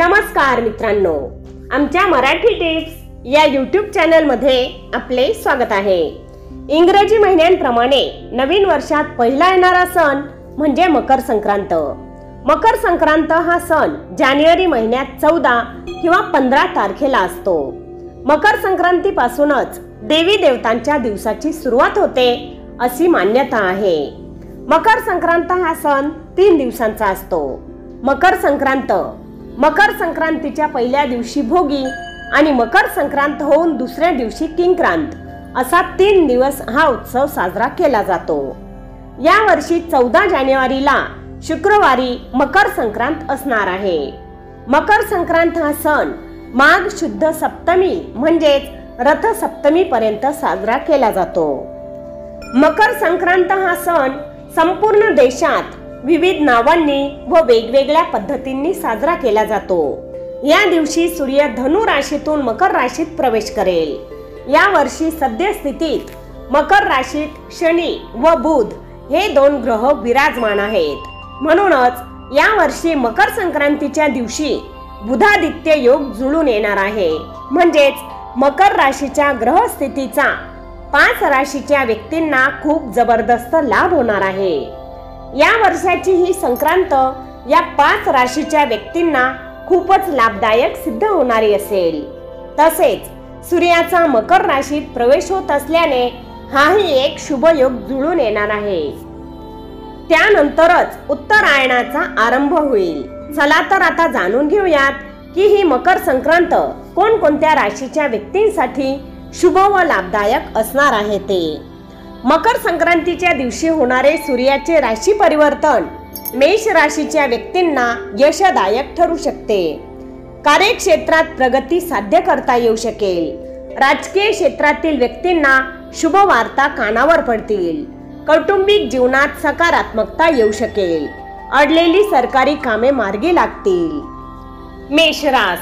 नमस्कार मित्रांनो. आमच्या मराठी टिप्स या यूट्यूब चॅनलमध्ये आपले स्वागत आहे. इंग्रजी महिन्यांप्रमाणे नवीन वर्षात पहिला येणारा सण म्हणजे मकर संक्रांत. मकर संक्रांत हा सण जानेवारी महिन्यात चौदा किंवा पंधरा तारखेला असतो. मकर संक्रांतीपासूनच देवी देवतांच्या दिवसाची सुरुवात होते अशी मान्यता आहे. मकर संक्रांत हा सण तीन दिवसांचा असतो. मकर संक्रांत मकर संक्रांतीच्या पहिल्या दिवशी भोगी आणि मकर संक्रांत होऊन दुसऱ्या दिवशी किंक्रांत असा तीन दिवस हा उत्सव साजरा केला जातो. या वर्षी चौदा जानेवारीला शुक्रवारी मकर संक्रांत असणार आहे. मकर संक्रांत हा सण माघ शुद्ध सप्तमी म्हणजेच रथ सप्तमी पर्यंत साजरा केला जातो. मकर संक्रांत हा सण संपूर्ण देशात विविध नावांनी व वेगवेगळ्या पद्धतींनी साजरा केला जातो. या दिवशी सूर्य धनु राशीतून मकर राशीत प्रवेश करेल. या वर्षी सद्यस्थितीत मकर राशीत शनी व बुध हे दोन ग्रह विराजमान आहेत. म्हणूनच या वर्षी मकर संक्रांतीच्या दिवशी बुधादित्य योग जुळून येणार आहे. म्हणजेच मकर राशीच्या ग्रहस्थितीचा पाच राशीच्या व्यक्तींना खूप जबरदस्त लाभ होणार आहे. या वर्षाची ही संक्रांत या पाच राशीच्या व्यक्तींना खूपच लाभदायक सिद्ध होणारी असेल. तसेच सूर्याचा मकर राशीत प्रवेश होत असल्याने हाही एक शुभ योग जुळून येणार आहे. त्यानंतरच उत्तरायणाचा आरंभ होईल. चला तर आता जाणून घेऊयात की ही मकर संक्रांत कोणकोणत्या राशीच्या व्यक्तींसाठी शुभ व लाभदायक असणार आहे ते. मकर संक्रांतीच्या दिवशी होणारे सूर्याचे राशी परिवर्तन मेष राशीच्या व्यक्तींना यशदायक ठरू शकते. कार्यक्षेत्रात प्रगती साध्य करता येऊ शकेल. राजकीय क्षेत्रातील व्यक्तींना शुभ वार्ता कानावर पडतील. कौटुंबिक जीवनात सकारात्मकता येऊ शकेल. अडलेली सरकारी कामे मार्गी लागतील. मेषरास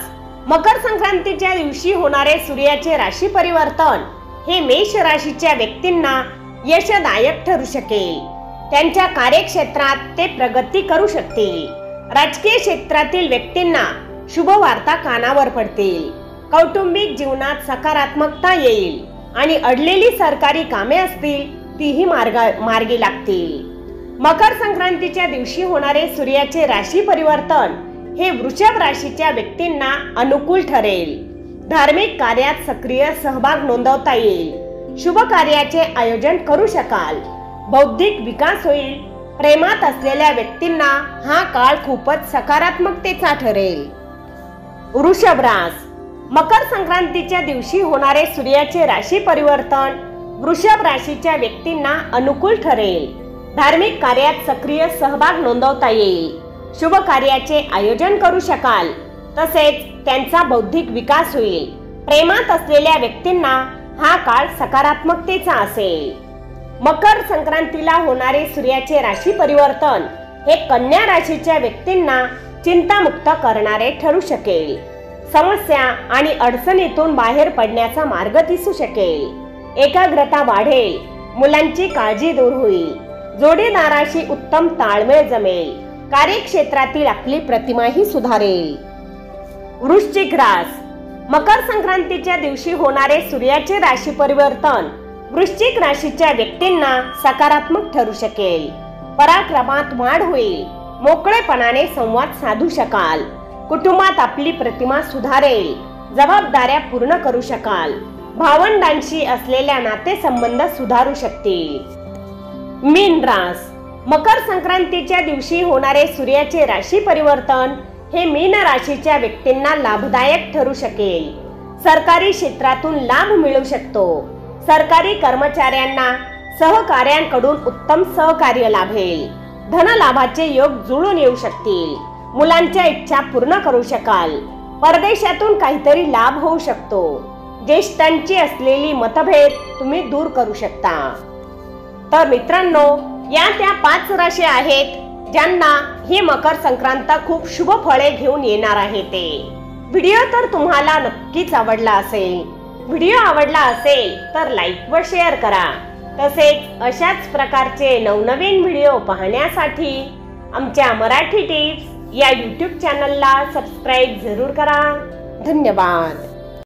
मकर संक्रांतीच्या दिवशी होणारे सूर्याचे राशी परिवर्तन हे मेष राशीच्या व्यक्तींना यशदायक ठरू शकेल. त्यांच्या कार्यक्षेत्रात ते प्रगती करू शकतील. राजकीय क्षेत्रातील व्यक्तींना शुभ वार्ता कानावर पडतील. कौटुंबिक जीवनात सकारात्मकता येईल आणि अडलेली सरकारी कामे असतील तीही मार्गा मार्गी लागतील. मकर संक्रांतीच्या दिवशी होणारे सूर्याचे राशी परिवर्तन हे वृषभ राशीच्या व्यक्तींना अनुकूल ठरेल. धार्मिक कार्यात सक्रिय सहभाग नोंदवता येईल. शुभ कार्याचे आयोजन करू शकाल. बौद्धिक विकास होईल. प्रेमात असलेल्या व्यक्तींना हा काळ खूपच सकारात्मकतेचा ठरेल. वृषभ रास. मकर संक्रांतीच्या दिवशी होणारे सूर्याचे राशी परिवर्तन वृषभ राशीच्या व्यक्तींना अनुकूल ठरेल. धार्मिक कार्यात सक्रिय सहभाग नोंदवता येईल. शुभ कार्याचे आयोजन करू शकाल. तसेच त्यांचा बौद्धिक विकास होईल. प्रेमात असलेल्या व्यक्तींना हा काळ सकारात्मकतेचा असेल. मकर संक्रांतीला होणारे सूर्याचे राशी परिवर्तन हे कन्या राशीच्या व्यक्तींना चिंतामुक्त करणारे ठरू शकेल. समस्या आणि अडचणीतून बाहेर पडण्याचा मार्ग दिसू शकेल. एकाग्रता वाढेल मुलांची काळजी दूर होईल. जोडीदाराशी उत्तम ताळमेळ जमेल कार्यक्षेत्रातील आपली प्रतिमाही सुधारेल. वृश्चिक रास मकर संक्रांतीच्या दिवशी होणारे सूर्याचे राशी परिवर्तन वृश्चिक राशीच्या व्यक्तींना सकारात्मक ठरू शकेल. पराक्रमात वाढ होईल. मोकळेपणाने संवाद साधू शकाल. कुटुंबात आपली प्रतिमा सुधारेल. जबाबदाऱ्या पूर्ण करू शकाल. भावंडांशी असलेल्या नातेसंबंध सुधारू शकतील. मीन रास मकर संक्रांतीच्या दिवशी होणारे सूर्याचे राशी परिवर्तन हे मीन राशीच्या व्यक्तींना लाभदायक ठरू शकेल. सरकारी क्षेत्रातून लाभ मिळू शकतो. सरकारी कर्मचाऱ्यांना सहकार्यांकडून उत्तम सहकार्य लाभेल. धनलाभाचे योग जुळून येऊ शकतील. मुलांच्या इच्छा पूर्ण करू शकाल. परदेशातून काहीतरी लाभ होऊ शकतो. ज्येष्ठांची असलेली मतभेद तुम्ही दूर करू शकता. तर मित्रांनो या त्या पाच राशी आहेत. ज्यांना ही मकर संक्रांत खूप शुभ फळे घेऊन येणार आहे ते. व्हिडिओ तर तुम्हाला नक्कीच आवडला असेल. व्हिडिओ आवडला असेल तर लाईक व शेअर करा. तसेच अशाच प्रकारचे नवनवीन व्हिडिओ पाहण्यासाठी आमच्या मराठी टिप्स या यूट्यूब चॅनलला सबस्क्राईब जरूर करा. धन्यवाद.